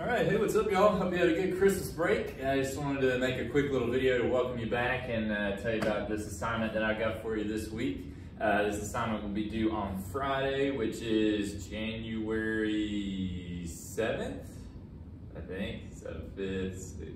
All right, hey, what's up, y'all? Hope you had a good Christmas break. I just wanted to make a quick little video to welcome you back and uh, tell you about this assignment that I got for you this week. Uh, this assignment will be due on Friday, which is January 7th, I think. 7th, 5th,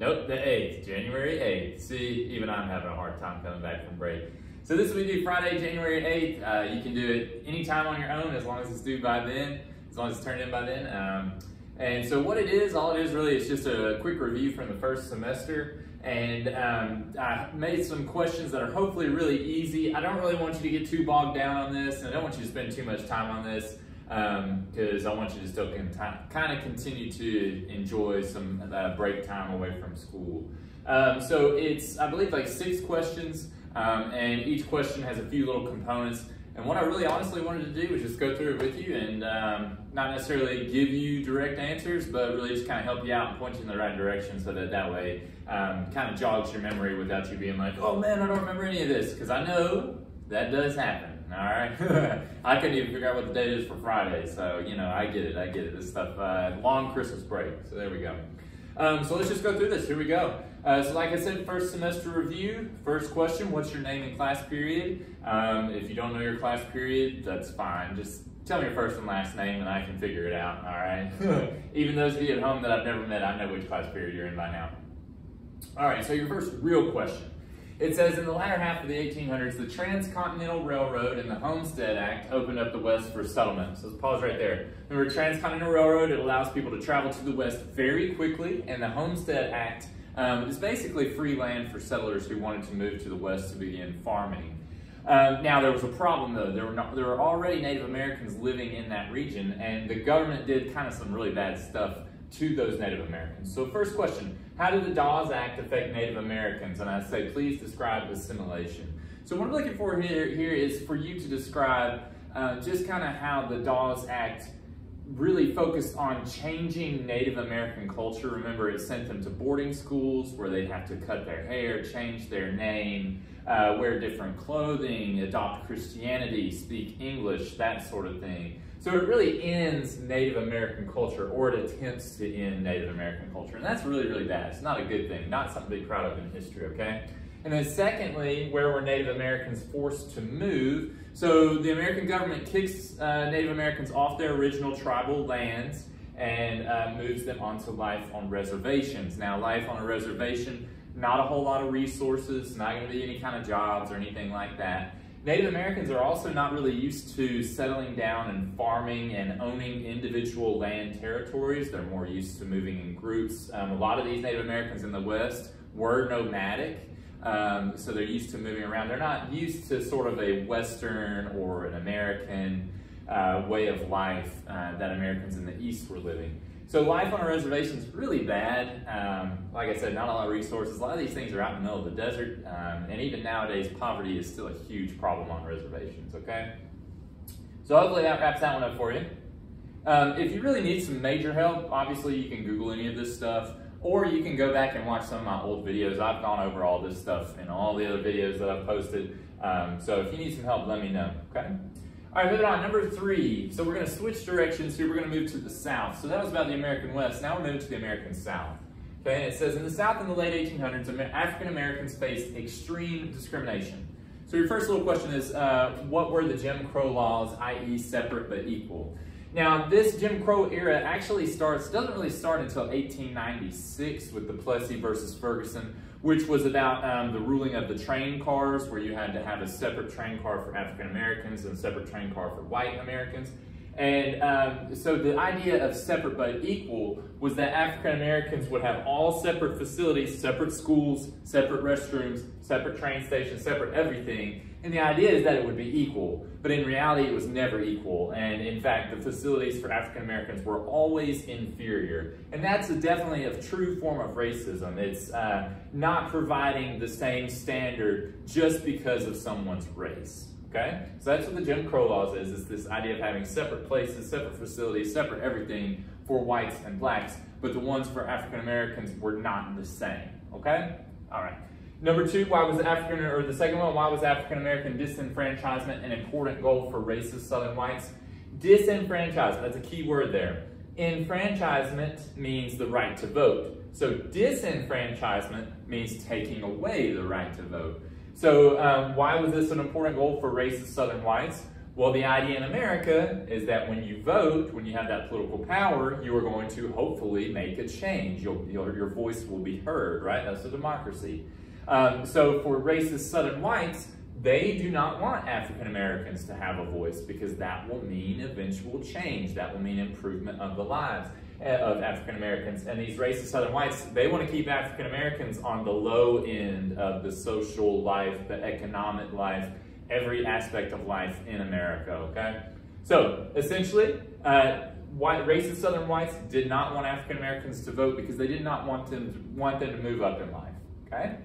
Nope, the 8th, January 8th. See, even I'm having a hard time coming back from break. So this will be due Friday, January 8th. Uh, you can do it anytime on your own as long as it's due by then, as long as it's turned in by then. Um, and so what it is, all it is really, is just a quick review from the first semester. And um, I made some questions that are hopefully really easy. I don't really want you to get too bogged down on this, and I don't want you to spend too much time on this because um, I want you to still kind of continue to enjoy some uh, break time away from school. Um, so it's, I believe, like six questions, um, and each question has a few little components. And what I really honestly wanted to do was just go through it with you and um, not necessarily give you direct answers, but really just kind of help you out and point you in the right direction so that that way um, kind of jogs your memory without you being like, oh man, I don't remember any of this. Because I know that does happen, all right? I couldn't even figure out what the date is for Friday, so, you know, I get it, I get it. This stuff, uh, long Christmas break, so there we go. Um, so let's just go through this. Here we go. Uh, so like I said, first semester review. First question, what's your name and class period? Um, if you don't know your class period, that's fine. Just tell me your first and last name and I can figure it out, all right? Even those of you at home that I've never met, I know which class period you're in by now. All right, so your first real question. It says in the latter half of the 1800s, the Transcontinental Railroad and the Homestead Act opened up the West for settlement. So let's pause right there. Remember, Transcontinental Railroad, it allows people to travel to the West very quickly, and the Homestead Act um, is basically free land for settlers who wanted to move to the West to begin farming. Um, now, there was a problem though. There were, not, there were already Native Americans living in that region, and the government did kind of some really bad stuff to those Native Americans. So first question, how did the Dawes Act affect Native Americans? And I say, please describe assimilation. So what I'm looking for here, here is for you to describe uh, just kind of how the Dawes Act really focused on changing Native American culture. Remember, it sent them to boarding schools where they'd have to cut their hair, change their name, uh, wear different clothing, adopt Christianity, speak English, that sort of thing. So it really ends Native American culture, or it attempts to end Native American culture. And that's really, really bad. It's not a good thing, not something to be proud of in history, okay? And then secondly, where were Native Americans forced to move? So the American government kicks uh, Native Americans off their original tribal lands and uh, moves them onto life on reservations. Now, life on a reservation, not a whole lot of resources, not going to be any kind of jobs or anything like that. Native Americans are also not really used to settling down and farming and owning individual land territories. They're more used to moving in groups. Um, a lot of these Native Americans in the West were nomadic, um, so they're used to moving around. They're not used to sort of a Western or an American uh, way of life uh, that Americans in the East were living. So life on a reservation is really bad. Um, like I said, not a lot of resources. A lot of these things are out in the middle of the desert. Um, and even nowadays, poverty is still a huge problem on reservations, okay? So hopefully that wraps that one up for you. Um, if you really need some major help, obviously you can Google any of this stuff, or you can go back and watch some of my old videos. I've gone over all this stuff in all the other videos that I've posted. Um, so if you need some help, let me know, okay? All right, moving on, number three. So we're gonna switch directions here. We're gonna move to the south. So that was about the American West. Now we're moving to the American South. Okay, and it says, in the South in the late 1800s, African Americans faced extreme discrimination. So your first little question is, uh, what were the Jim Crow laws, i.e. separate but equal? Now, this Jim Crow era actually starts, doesn't really start until 1896 with the Plessy versus Ferguson, which was about um, the ruling of the train cars, where you had to have a separate train car for African Americans and a separate train car for white Americans. And um, so the idea of separate but equal was that African Americans would have all separate facilities, separate schools, separate restrooms, separate train stations, separate everything. And the idea is that it would be equal, but in reality it was never equal. And in fact, the facilities for African Americans were always inferior. And that's a definitely a true form of racism. It's uh, not providing the same standard just because of someone's race. Okay? So that's what the Jim Crow laws is, is this idea of having separate places, separate facilities, separate everything for whites and blacks, but the ones for African Americans were not the same. Okay? All right. Number two, why was African, or the second one, why was African American disenfranchisement an important goal for racist Southern whites? Disenfranchisement, that's a key word there. Enfranchisement means the right to vote. So disenfranchisement means taking away the right to vote. So um, why was this an important goal for racist Southern whites? Well, the idea in America is that when you vote, when you have that political power, you are going to hopefully make a change. You'll, you'll, your voice will be heard, right? That's a democracy. Um, so for racist Southern whites, they do not want African Americans to have a voice because that will mean eventual change. That will mean improvement of the lives eh, of African Americans. And these racist Southern whites, they want to keep African Americans on the low end of the social life, the economic life, every aspect of life in America, okay? So essentially, uh, white, racist Southern whites did not want African Americans to vote because they did not want them to, want them to move up in life, okay?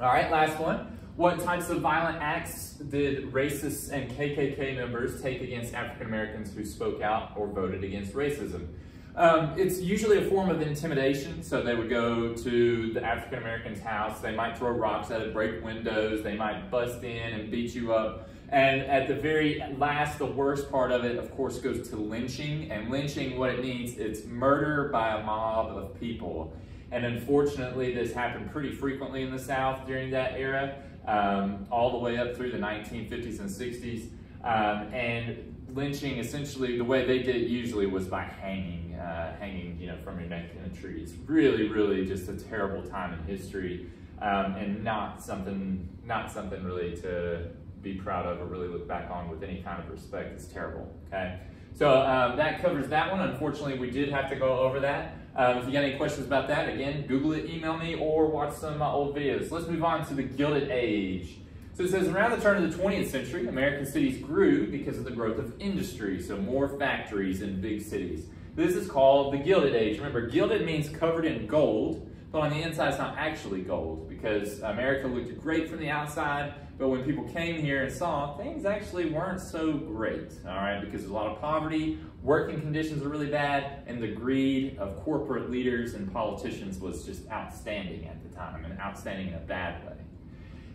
All right, last one. What types of violent acts did racists and KKK members take against African Americans who spoke out or voted against racism? Um, it's usually a form of intimidation. So they would go to the African American's house, they might throw rocks at it, break windows, they might bust in and beat you up. And at the very last, the worst part of it, of course, goes to lynching. And lynching, what it means, it's murder by a mob of people. And unfortunately, this happened pretty frequently in the South during that era um, all the way up through the 1950s and 60s. Um, and lynching, essentially, the way they did it usually was by hanging, uh, hanging, you know, from your neck in a tree. It's really, really just a terrible time in history, um, and not something, not something really to be proud of or really look back on with any kind of respect. It's terrible. Okay. So um, that covers that one. Unfortunately, we did have to go over that. Um, if you got any questions about that, again, Google it, email me, or watch some of my old videos. Let's move on to the Gilded Age. So it says, around the turn of the 20th century, American cities grew because of the growth of industry, so more factories in big cities. This is called the Gilded Age. Remember, gilded means covered in gold, but on the inside it's not actually gold because America looked great from the outside, but when people came here and saw, things actually weren't so great, all right, because there's a lot of poverty, working conditions were really bad, and the greed of corporate leaders and politicians was just outstanding at the time, and outstanding in a bad way.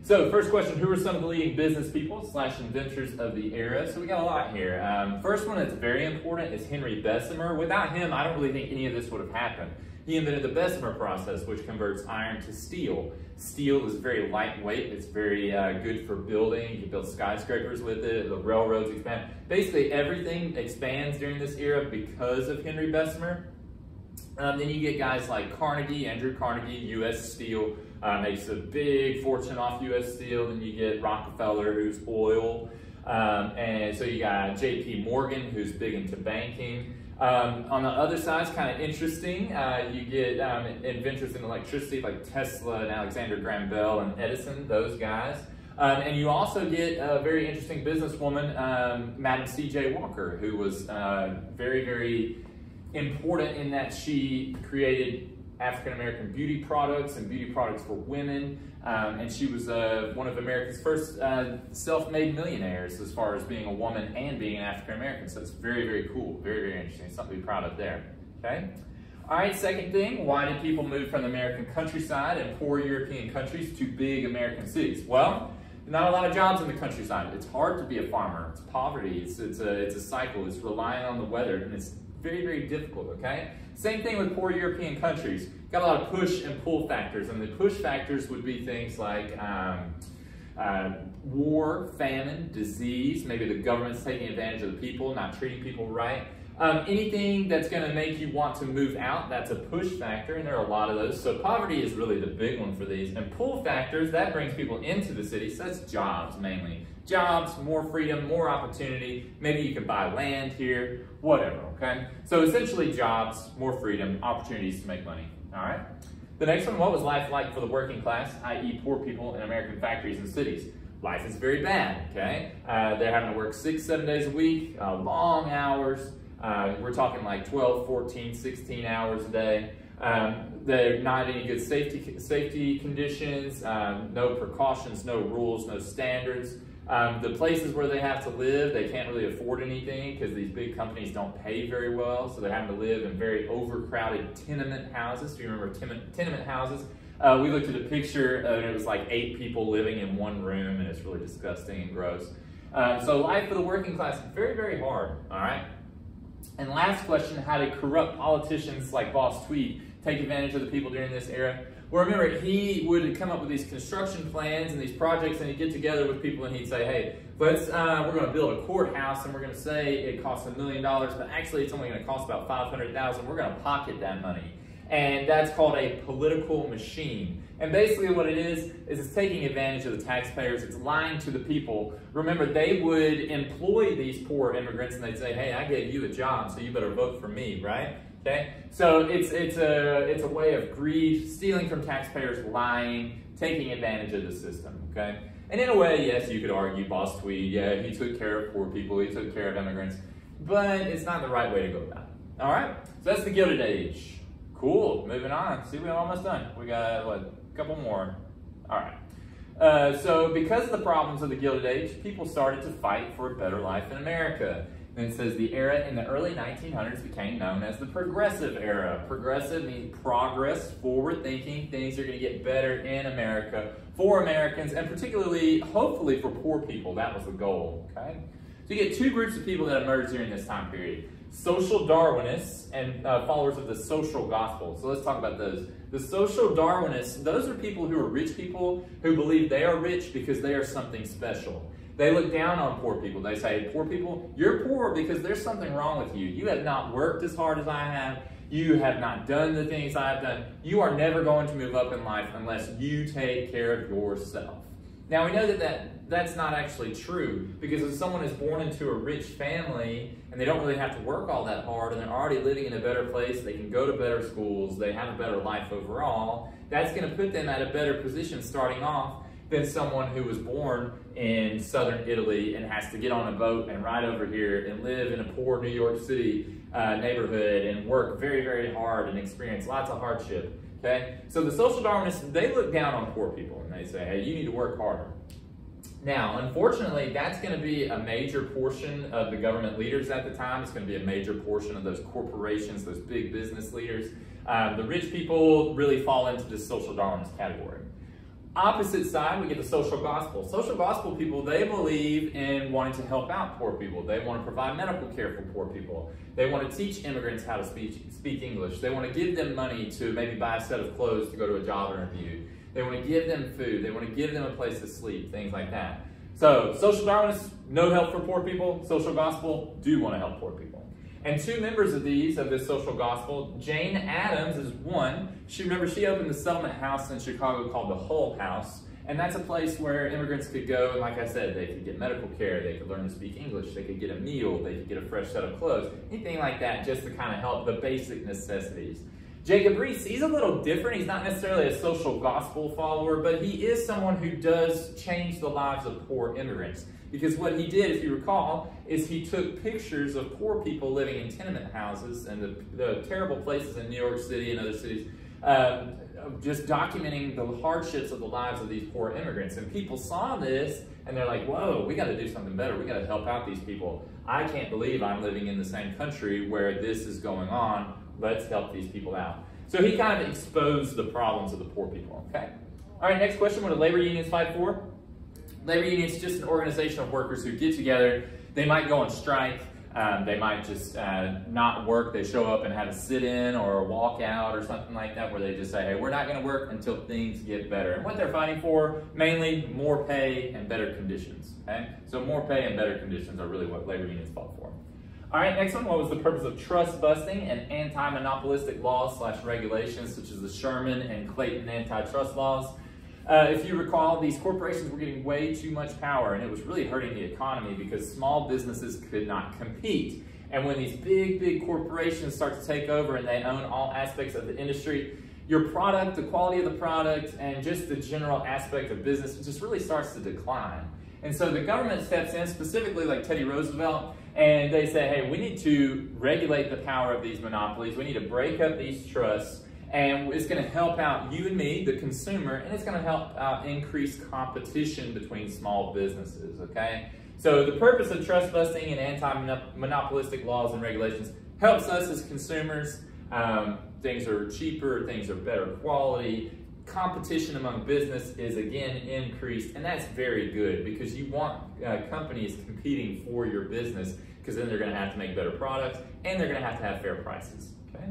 So, first question, who were some of the leading business people slash inventors of the era? So we got a lot here. Um, first one that's very important is Henry Bessemer. Without him, I don't really think any of this would have happened. He invented the Bessemer process, which converts iron to steel. Steel is very lightweight. It's very uh, good for building. You can build skyscrapers with it. The railroads expand. Basically, everything expands during this era because of Henry Bessemer. Um, then you get guys like Carnegie, Andrew Carnegie, U.S. Steel, uh, makes a big fortune off U.S. Steel. Then you get Rockefeller, who's oil. Um, and so you got J.P. Morgan, who's big into banking. Um, on the other side, it's kind of interesting. Uh, you get um, inventors in electricity like Tesla and Alexander Graham Bell and Edison, those guys. Um, and you also get a very interesting businesswoman, um, Madam C.J. Walker, who was uh, very, very important in that she created African American beauty products and beauty products for women. Um, and she was uh, one of America's first uh, self-made millionaires as far as being a woman and being an African American. So it's very, very cool, very, very interesting. Something to be proud of there. Okay. All right. Second thing: Why did people move from the American countryside and poor European countries to big American cities? Well, not a lot of jobs in the countryside. It's hard to be a farmer. It's poverty. It's it's a it's a cycle. It's relying on the weather, and it's very, very difficult, okay? Same thing with poor European countries. Got a lot of push and pull factors, and the push factors would be things like um, uh, war, famine, disease, maybe the government's taking advantage of the people, not treating people right. Um, anything that's going to make you want to move out, that's a push factor, and there are a lot of those. So poverty is really the big one for these. And pull factors, that brings people into the city, so that's jobs mainly. Jobs, more freedom, more opportunity. Maybe you can buy land here, whatever, okay? So essentially jobs, more freedom, opportunities to make money, all right? The next one, what was life like for the working class, i.e. poor people in American factories and cities? Life is very bad, okay? Uh, they're having to work six, seven days a week, uh, long hours, uh, we're talking like 12, 14, 16 hours a day. Um, they're not any good safety safety conditions, um, no precautions, no rules, no standards. Um, the places where they have to live, they can't really afford anything because these big companies don't pay very well. So they're having to live in very overcrowded tenement houses. Do you remember tenement houses? Uh, we looked at a picture and it was like eight people living in one room and it's really disgusting and gross. Uh, so life for the working class very, very hard, all right? And last question, how did corrupt politicians like Boss Tweed take advantage of the people during this era? Well, remember, he would come up with these construction plans and these projects, and he'd get together with people and he'd say, hey, let's, uh, we're going to build a courthouse, and we're going to say it costs a million dollars, but actually it's only going to cost about 500000 We're going to pocket that money. And that's called a political machine. And basically what it is, is it's taking advantage of the taxpayers. It's lying to the people. Remember, they would employ these poor immigrants and they'd say, hey, I gave you a job, so you better vote for me, right? Okay, so it's it's a it's a way of greed, stealing from taxpayers, lying, taking advantage of the system. Okay, and in a way, yes, you could argue Boss Tweed, yeah, he took care of poor people, he took care of immigrants, but it's not the right way to go about it. All right, so that's the Gilded Age. Cool. Moving on. See, we're almost done. We got what a couple more. All right. Uh, so, because of the problems of the Gilded Age, people started to fight for a better life in America. And it says the era in the early 1900s became known as the Progressive Era. Progressive means progress, forward thinking, things are going to get better in America for Americans, and particularly, hopefully, for poor people. That was the goal. Okay? So, you get two groups of people that emerged during this time period social Darwinists and uh, followers of the social gospel. So let's talk about those. The social Darwinists, those are people who are rich people who believe they are rich because they are something special. They look down on poor people. They say, poor people, you're poor because there's something wrong with you. You have not worked as hard as I have. You have not done the things I have done. You are never going to move up in life unless you take care of yourself. Now we know that, that that's not actually true because if someone is born into a rich family and they don't really have to work all that hard and they're already living in a better place, they can go to better schools, they have a better life overall, that's going to put them at a better position starting off than someone who was born in southern Italy and has to get on a boat and ride over here and live in a poor New York City uh, neighborhood and work very, very hard and experience lots of hardship. Okay? So the social Darwinists, they look down on poor people and they say, hey, you need to work harder. Now, unfortunately, that's going to be a major portion of the government leaders at the time. It's going to be a major portion of those corporations, those big business leaders. Um, the rich people really fall into this social Darwinist category. Opposite side, we get the social gospel. Social gospel people, they believe in wanting to help out poor people. They want to provide medical care for poor people. They want to teach immigrants how to speak, speak English. They want to give them money to maybe buy a set of clothes to go to a job interview. They want to give them food. They want to give them a place to sleep, things like that. So, social Darwinists, no help for poor people. Social gospel, do want to help poor people. And two members of these, of this social gospel, Jane Addams is one. She remember she opened the settlement house in Chicago called the Hull House. And that's a place where immigrants could go, and like I said, they could get medical care, they could learn to speak English, they could get a meal, they could get a fresh set of clothes, anything like that, just to kind of help the basic necessities. Jacob Riis, he's a little different. He's not necessarily a social gospel follower, but he is someone who does change the lives of poor immigrants. Because what he did, if you recall, is he took pictures of poor people living in tenement houses and the, the terrible places in New York City and other cities, um, just documenting the hardships of the lives of these poor immigrants. And people saw this and they're like, whoa, we got to do something better. We got to help out these people. I can't believe I'm living in the same country where this is going on let's help these people out. So he kind of exposed the problems of the poor people, okay? All right, next question, what do labor unions fight for? Labor unions just an organization of workers who get together. They might go on strike. Um, they might just uh, not work. They show up and have a sit-in or a walkout or something like that where they just say, hey, we're not going to work until things get better. And what they're fighting for, mainly more pay and better conditions. Okay? So more pay and better conditions are really what labor unions fought for. All right, next one, what was the purpose of trust busting and anti-monopolistic laws slash regulations such as the Sherman and Clayton antitrust laws? Uh, if you recall, these corporations were getting way too much power and it was really hurting the economy because small businesses could not compete. And when these big, big corporations start to take over and they own all aspects of the industry, your product, the quality of the product, and just the general aspect of business just really starts to decline. And so the government steps in, specifically like Teddy Roosevelt, and they say, hey, we need to regulate the power of these monopolies. We need to break up these trusts. And it's going to help out you and me, the consumer, and it's going to help out increase competition between small businesses, okay? So the purpose of trust busting and anti-monopolistic laws and regulations helps us as consumers. Um, things are cheaper, things are better quality, competition among business is again increased, and that's very good because you want uh, companies competing for your business because then they're going to have to make better products and they're going to have to have fair prices. Okay.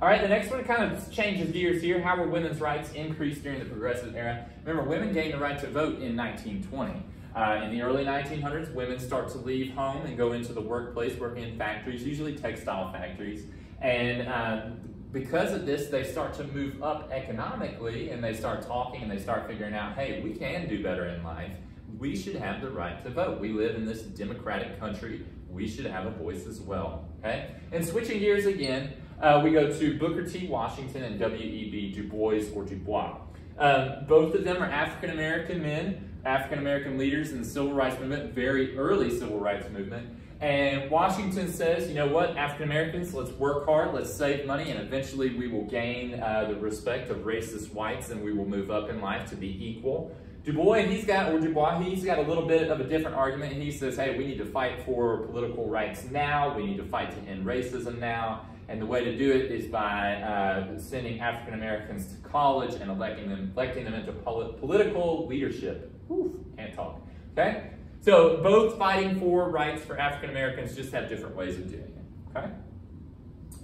All right, the next one kind of changes gears here. How were women's rights increased during the Progressive era? Remember, women gained the right to vote in 1920. Uh, in the early 1900s, women start to leave home and go into the workplace, working in factories, usually textile factories. And uh, because of this, they start to move up economically and they start talking and they start figuring out, hey, we can do better in life. We should have the right to vote. We live in this democratic country. We should have a voice as well. Okay? And switching gears again, uh, we go to Booker T. Washington and W.E.B. Du Bois or Du Bois. Um, both of them are African American men African American leaders in the civil rights movement, very early civil rights movement. And Washington says, you know what, African Americans, let's work hard, let's save money, and eventually we will gain uh, the respect of racist whites and we will move up in life to be equal. Du Bois, he's got, or Du Bois, he's got a little bit of a different argument. He says, hey, we need to fight for political rights now. We need to fight to end racism now. And the way to do it is by uh, sending African Americans to college and electing them, electing them into polit political leadership. Whew, can't talk. Okay? So both fighting for rights for African Americans just have different ways of doing it. Okay?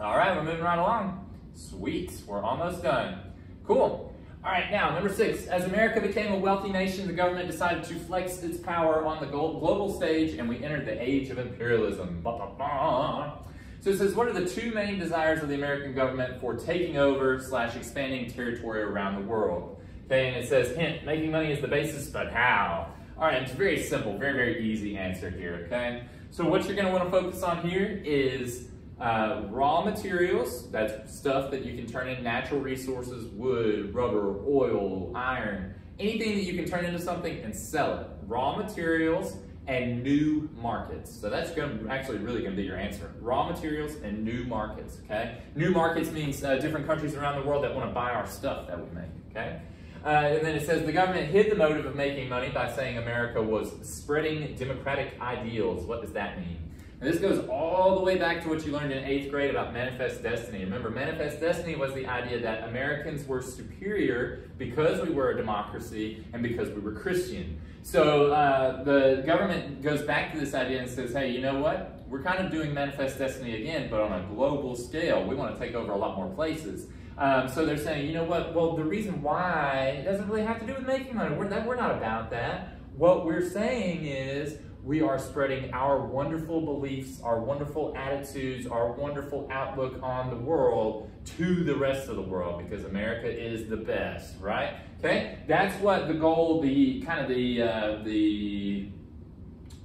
All right, we're moving right along. Sweet, we're almost done. Cool. All right, now, number six. As America became a wealthy nation, the government decided to flex its power on the global stage, and we entered the age of imperialism. So it says, what are the two main desires of the American government for taking over slash expanding territory around the world? Okay, and it says, hint, making money is the basis, but how? All right, it's very simple, very, very easy answer here, okay? So what you're gonna wanna focus on here is uh, raw materials, that's stuff that you can turn into natural resources, wood, rubber, oil, iron, anything that you can turn into something and sell it. Raw materials and new markets. So that's going to, actually really going to be your answer. Raw materials and new markets, okay? New markets means uh, different countries around the world that want to buy our stuff that we make, okay? Uh, and then it says the government hid the motive of making money by saying America was spreading democratic ideals. What does that mean? This goes all the way back to what you learned in eighth grade about manifest destiny. Remember, manifest destiny was the idea that Americans were superior because we were a democracy and because we were Christian. So uh, the government goes back to this idea and says, hey, you know what? We're kind of doing manifest destiny again, but on a global scale. We want to take over a lot more places. Um, so they're saying, you know what? Well, the reason why it doesn't really have to do with making money. We're, that, we're not about that. What we're saying is we are spreading our wonderful beliefs, our wonderful attitudes, our wonderful outlook on the world to the rest of the world because America is the best, right? Okay, that's what the goal, the kind of the uh, the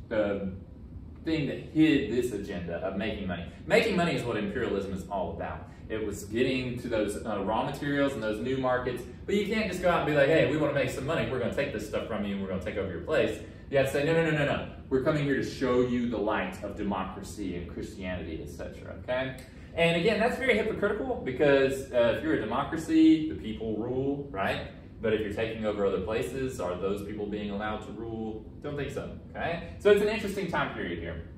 the thing that hid this agenda of making money. Making money is what imperialism is all about. It was getting to those uh, raw materials and those new markets, but you can't just go out and be like, hey, we want to make some money. We're going to take this stuff from you and we're going to take over your place. You have to say, no, no, no, no, no. We're coming here to show you the light of democracy and Christianity, etc. Okay? And again, that's very hypocritical because uh, if you're a democracy, the people rule, right? But if you're taking over other places, are those people being allowed to rule? Don't think so, okay? So it's an interesting time period here.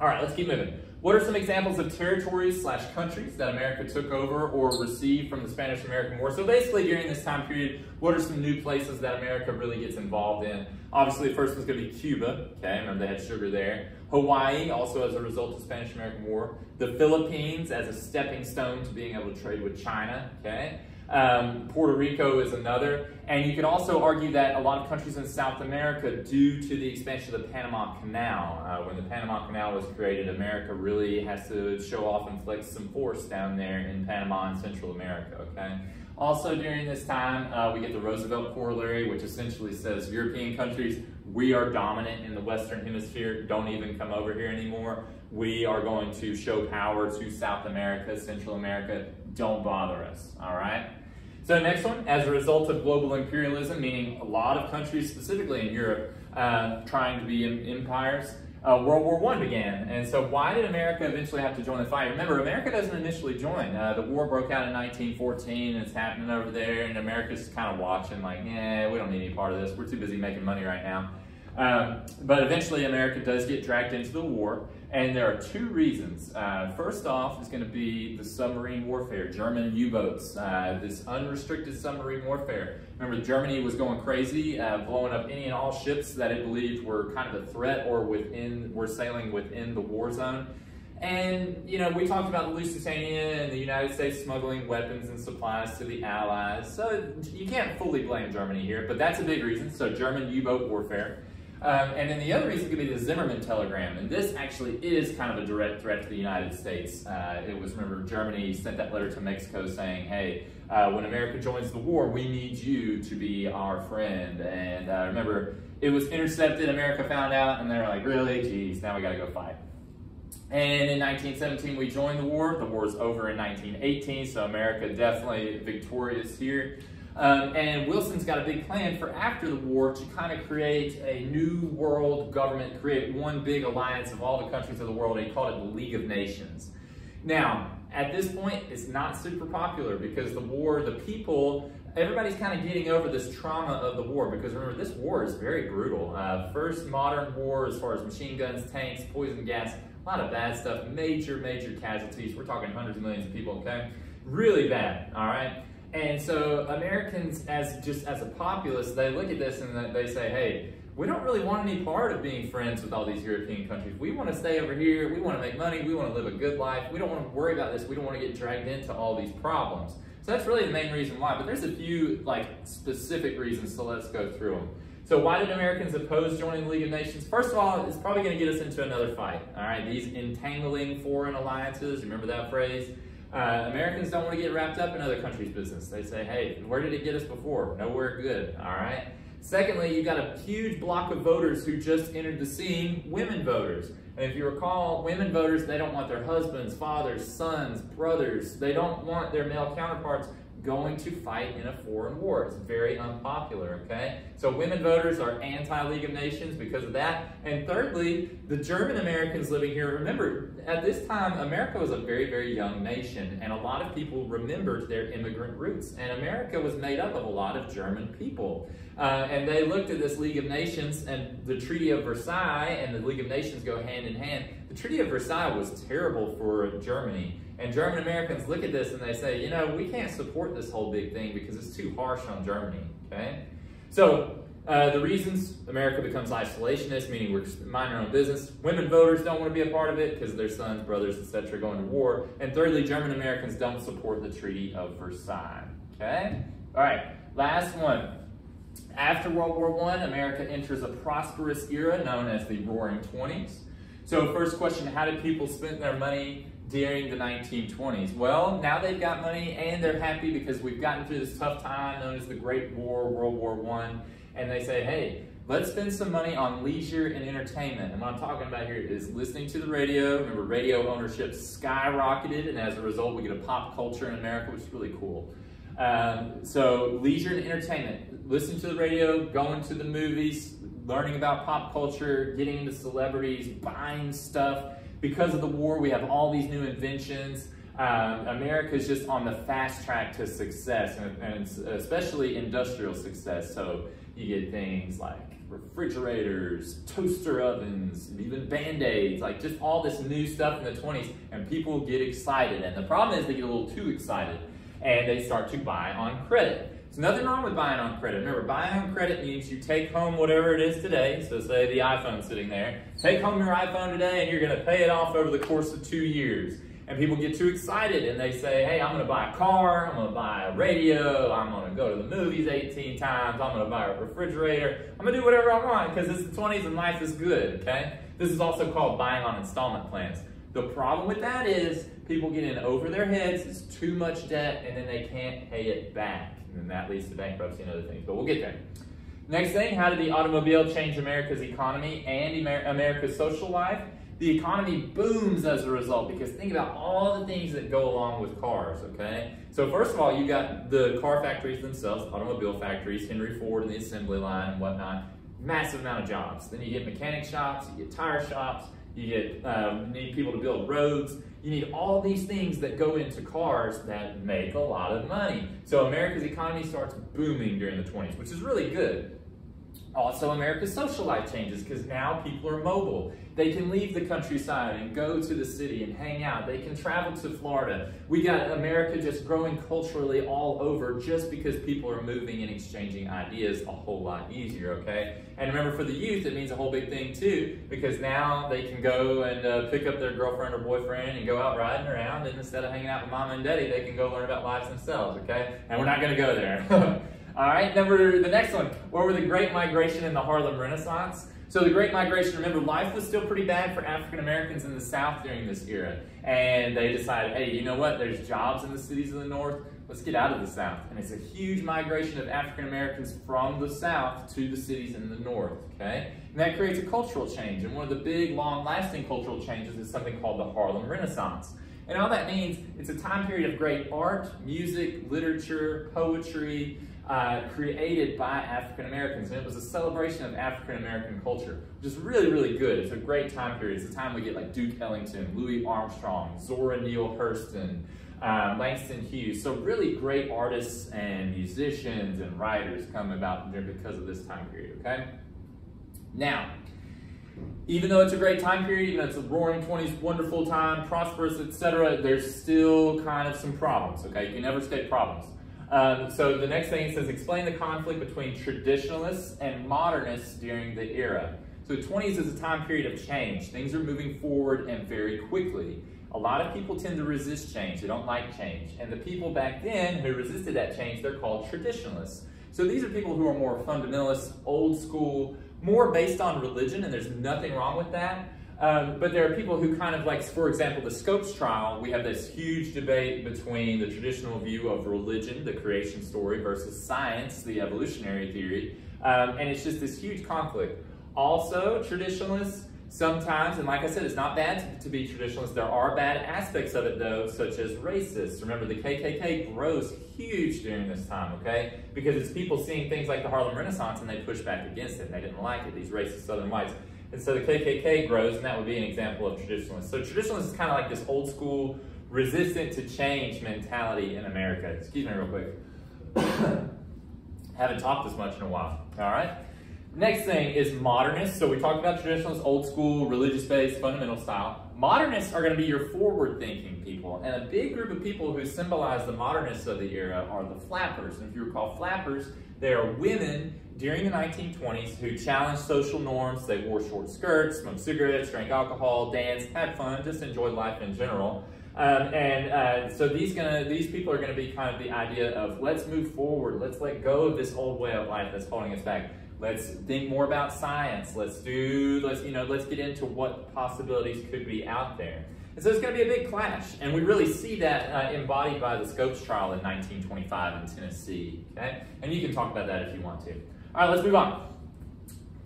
All right, let's keep moving. What are some examples of territories slash countries that America took over or received from the Spanish-American War? So basically during this time period, what are some new places that America really gets involved in? Obviously the first one's gonna be Cuba, okay, remember they had sugar there. Hawaii, also as a result of Spanish-American War. The Philippines as a stepping stone to being able to trade with China, okay? Um, Puerto Rico is another. And you could also argue that a lot of countries in South America, due to the expansion of the Panama Canal, uh, when the Panama Canal was created, America really has to show off and flex some force down there in Panama and Central America, okay? Also during this time, uh, we get the Roosevelt Corollary, which essentially says European countries, we are dominant in the Western Hemisphere, don't even come over here anymore. We are going to show power to South America, Central America, don't bother us, all right? So next one, as a result of global imperialism, meaning a lot of countries, specifically in Europe, uh, trying to be empires, uh, World War I began. And so why did America eventually have to join the fight? Remember, America doesn't initially join. Uh, the war broke out in 1914, and it's happening over there, and America's kind of watching like, yeah, we don't need any part of this. We're too busy making money right now. Um, but eventually, America does get dragged into the war, and there are two reasons. Uh, first off is going to be the submarine warfare, German U-boats, uh, this unrestricted submarine warfare. Remember, Germany was going crazy, uh, blowing up any and all ships that it believed were kind of a threat or within were sailing within the war zone. And, you know, we talked about the Lusitania and the United States smuggling weapons and supplies to the Allies. So you can't fully blame Germany here, but that's a big reason. So German U-boat warfare. Um, and then the other reason could be the Zimmerman telegram. And this actually is kind of a direct threat to the United States. Uh, it was, remember, Germany sent that letter to Mexico saying, hey, uh, when America joins the war, we need you to be our friend. And uh, remember, it was intercepted, America found out, and they were like, really? Geez, now we gotta go fight. And in 1917, we joined the war. The war over in 1918, so America definitely victorious here. Um, and Wilson's got a big plan for after the war to kind of create a new world government, create one big alliance of all the countries of the world. He called it the League of Nations. Now, at this point, it's not super popular because the war, the people, everybody's kind of getting over this trauma of the war because remember, this war is very brutal. Uh, first modern war as far as machine guns, tanks, poison gas, a lot of bad stuff, major, major casualties. We're talking hundreds of millions of people, okay? Really bad, all right? And so Americans, as just as a populace, they look at this and they say, hey, we don't really want any part of being friends with all these European countries. We want to stay over here. We want to make money. We want to live a good life. We don't want to worry about this. We don't want to get dragged into all these problems. So that's really the main reason why. But there's a few like specific reasons, so let's go through them. So why did Americans oppose joining the League of Nations? First of all, it's probably going to get us into another fight. All right, these entangling foreign alliances. Remember that phrase? Uh, Americans don't want to get wrapped up in other countries' business. They say, hey, where did it get us before? Nowhere good. All right. Secondly, you've got a huge block of voters who just entered the scene, women voters. And if you recall, women voters, they don't want their husbands, fathers, sons, brothers. They don't want their male counterparts going to fight in a foreign war. It's very unpopular, okay? So women voters are anti-League of Nations because of that. And thirdly, the German Americans living here, remember, at this time, America was a very, very young nation, and a lot of people remembered their immigrant roots. And America was made up of a lot of German people. Uh, and they looked at this League of Nations, and the Treaty of Versailles and the League of Nations go hand in hand. The Treaty of Versailles was terrible for Germany. And German Americans look at this and they say, you know, we can't support this whole big thing because it's too harsh on Germany, okay? So uh, the reasons America becomes isolationist, meaning we're minding our own business. Women voters don't want to be a part of it because their sons, brothers, etc. Are going to war. And thirdly, German Americans don't support the Treaty of Versailles, okay? All right, last one. After World War I, America enters a prosperous era known as the Roaring Twenties. So first question, how did people spend their money during the 1920s? Well, now they've got money and they're happy because we've gotten through this tough time known as the Great War, World War One, and they say, hey, let's spend some money on leisure and entertainment. And what I'm talking about here is listening to the radio. Remember, radio ownership skyrocketed, and as a result, we get a pop culture in America, which is really cool. Um, so, leisure and entertainment. Listening to the radio, going to the movies, learning about pop culture, getting into celebrities, buying stuff because of the war, we have all these new inventions. Um, America is just on the fast track to success, and, and especially industrial success. So you get things like refrigerators, toaster ovens, even band-aids, like just all this new stuff in the 20s, and people get excited. And the problem is they get a little too excited, and they start to buy on credit. There's nothing wrong with buying on credit. Remember, buying on credit means you take home whatever it is today. So say the iPhone sitting there. Take home your iPhone today and you're going to pay it off over the course of two years. And people get too excited and they say, hey, I'm going to buy a car, I'm going to buy a radio, I'm going to go to the movies 18 times, I'm going to buy a refrigerator, I'm going to do whatever I want because it's the 20s and life is good, okay? This is also called buying on installment plans. The problem with that is people get in over their heads, it's too much debt, and then they can't pay it back and that leads to bankruptcy and other things, but we'll get there. Next thing, how did the automobile change America's economy and Amer America's social life? The economy booms as a result because think about all the things that go along with cars, okay? So first of all, you got the car factories themselves, automobile factories, Henry Ford and the assembly line and whatnot, massive amount of jobs. Then you get mechanic shops, you get tire shops, you get um, need people to build roads, you need all these things that go into cars that make a lot of money. So America's economy starts booming during the 20s, which is really good. Also, America's social life changes because now people are mobile. They can leave the countryside and go to the city and hang out. They can travel to Florida. We got America just growing culturally all over just because people are moving and exchanging ideas a whole lot easier, okay? And remember, for the youth, it means a whole big thing too because now they can go and uh, pick up their girlfriend or boyfriend and go out riding around, and instead of hanging out with mama and daddy, they can go learn about lives themselves, okay? And we're not going to go there. All right, number the next one. Were the Great Migration and the Harlem Renaissance? So the Great Migration, remember, life was still pretty bad for African Americans in the South during this era. And they decided, hey, you know what? There's jobs in the cities of the North. Let's get out of the South. And it's a huge migration of African Americans from the South to the cities in the North, okay? And that creates a cultural change. And one of the big, long-lasting cultural changes is something called the Harlem Renaissance. And all that means, it's a time period of great art, music, literature, poetry, uh, created by African Americans. And it was a celebration of African American culture, which is really, really good. It's a great time period. It's a time we get like Duke Ellington, Louis Armstrong, Zora Neale Hurston, um, Langston Hughes. So really great artists and musicians and writers come about because of this time period, okay? Now, even though it's a great time period, even though it's a roaring 20s, wonderful time, prosperous, etc., there's still kind of some problems, okay? You can never escape problems. Um, so the next thing it says, explain the conflict between traditionalists and modernists during the era. So the 20s is a time period of change. Things are moving forward and very quickly. A lot of people tend to resist change. They don't like change. And the people back then who resisted that change, they're called traditionalists. So these are people who are more fundamentalist, old school, more based on religion, and there's nothing wrong with that. Um, but there are people who kind of like, for example, the Scopes trial, we have this huge debate between the traditional view of religion, the creation story, versus science, the evolutionary theory. Um, and it's just this huge conflict. Also, traditionalists sometimes, and like I said, it's not bad to, to be traditionalist. There are bad aspects of it though, such as racist. Remember, the KKK grows huge during this time, okay? Because it's people seeing things like the Harlem Renaissance and they push back against it. And they didn't like it, these racist Southern whites. And so the KKK grows, and that would be an example of traditionalists. So traditionalists is kind of like this old school, resistant to change mentality in America. Excuse me real quick. Haven't talked this much in a while, all right? Next thing is modernists. So we talked about traditionalists, old school, religious-based, fundamental style. Modernists are going to be your forward-thinking people. And a big group of people who symbolize the modernists of the era are the flappers. And if you recall flappers, they are women during the 1920s who challenged social norms. They wore short skirts, smoked cigarettes, drank alcohol, danced, had fun, just enjoyed life in general. Um, and uh, so these gonna these people are gonna be kind of the idea of let's move forward, let's let go of this old way of life that's holding us back. Let's think more about science. Let's do let's you know let's get into what possibilities could be out there. And so it's going to be a big clash, and we really see that uh, embodied by the Scopes trial in 1925 in Tennessee. Okay, and you can talk about that if you want to. All right, let's move on.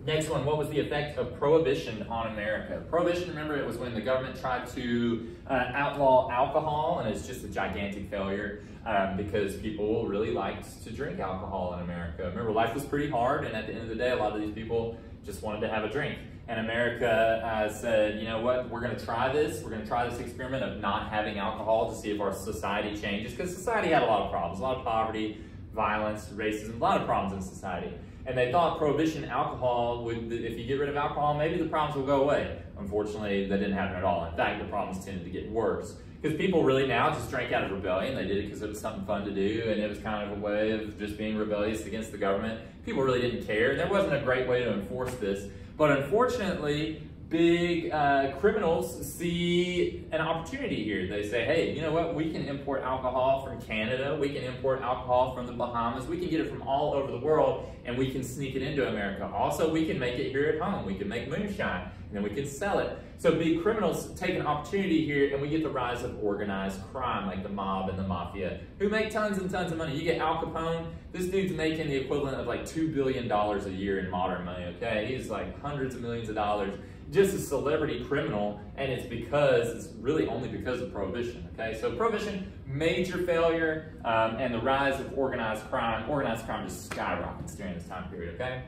Next one, what was the effect of prohibition on America? Prohibition, remember, it was when the government tried to uh, outlaw alcohol, and it's just a gigantic failure um, because people really liked to drink alcohol in America. Remember, life was pretty hard, and at the end of the day, a lot of these people just wanted to have a drink. And America uh, said, you know what, we're going to try this. We're going to try this experiment of not having alcohol to see if our society changes, because society had a lot of problems, a lot of poverty, violence, racism, a lot of problems in society. And they thought prohibition alcohol would, if you get rid of alcohol, maybe the problems will go away. Unfortunately, that didn't happen at all. In fact, the problems tended to get worse. Because people really now just drank out of rebellion. They did it because it was something fun to do, and it was kind of a way of just being rebellious against the government. People really didn't care. There wasn't a great way to enforce this. But unfortunately, big uh, criminals see an opportunity here. They say, hey, you know what? We can import alcohol from Canada. We can import alcohol from the Bahamas. We can get it from all over the world and we can sneak it into America. Also, we can make it here at home. We can make moonshine and then we can sell it. So big criminals take an opportunity here and we get the rise of organized crime like the mob and the mafia who make tons and tons of money. You get Al Capone, this dude's making the equivalent of like $2 billion a year in modern money, okay? He's like hundreds of millions of dollars just a celebrity criminal, and it's because, it's really only because of Prohibition, okay? So Prohibition, major failure, um, and the rise of organized crime. Organized crime just skyrockets during this time period, okay?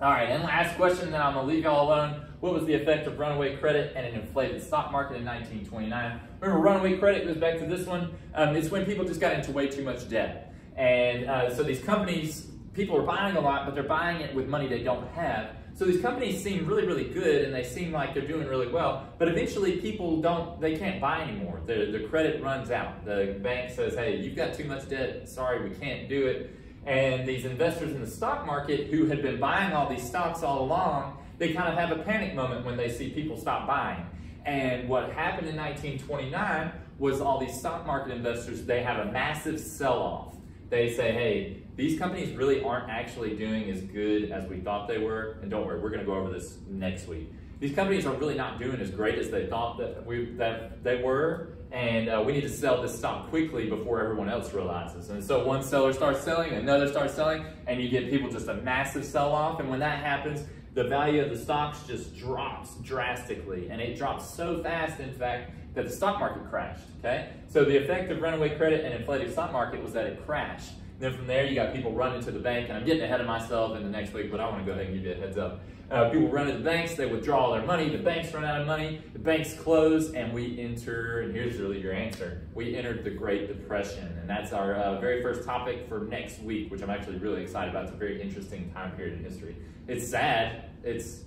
All right, and last question, then I'm gonna leave y'all alone. What was the effect of runaway credit and an inflated stock market in 1929? Remember, runaway credit goes back to this one. Um, it's when people just got into way too much debt. And uh, so these companies people are buying a lot, but they're buying it with money they don't have. So these companies seem really, really good and they seem like they're doing really well, but eventually people don't, they can't buy anymore. The, the credit runs out. The bank says, hey, you've got too much debt. Sorry, we can't do it. And these investors in the stock market who had been buying all these stocks all along, they kind of have a panic moment when they see people stop buying. And what happened in 1929 was all these stock market investors, they have a massive sell-off. They say, hey, these companies really aren't actually doing as good as we thought they were. And don't worry, we're gonna go over this next week. These companies are really not doing as great as they thought that, we, that they were. And uh, we need to sell this stock quickly before everyone else realizes. And so one seller starts selling, another starts selling, and you get people just a massive sell-off. And when that happens, the value of the stocks just drops drastically. And it drops so fast, in fact, that the stock market crashed, okay? So the effect of runaway credit and inflated stock market was that it crashed. Then from there, you got people running to the bank, and I'm getting ahead of myself in the next week, but I want to go ahead and give you a heads up. Uh, people run to the banks, they withdraw all their money, the banks run out of money, the banks close, and we enter, and here's really your answer. We entered the Great Depression, and that's our uh, very first topic for next week, which I'm actually really excited about. It's a very interesting time period in history. It's sad, it's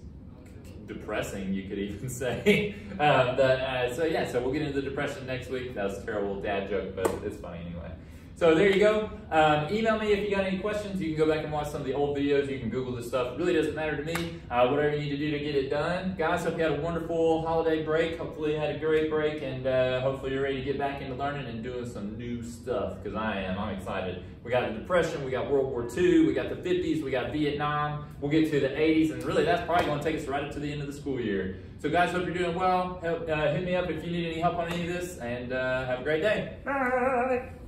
depressing, you could even say. um, uh, so yeah, so we'll get into the depression next week. That was a terrible dad joke, but it's funny anyway. So there you go. Um, email me if you got any questions. You can go back and watch some of the old videos. You can Google this stuff. It really doesn't matter to me. Uh, whatever you need to do to get it done. Guys, hope you had a wonderful holiday break. Hopefully you had a great break and uh, hopefully you're ready to get back into learning and doing some new stuff because I am. I'm excited. We got the Depression, we got World War II, we got the 50s, we got Vietnam. We'll get to the 80s and really that's probably going to take us right up to the end of the school year. So guys, hope you're doing well. Help, uh, hit me up if you need any help on any of this and uh, have a great day. Bye.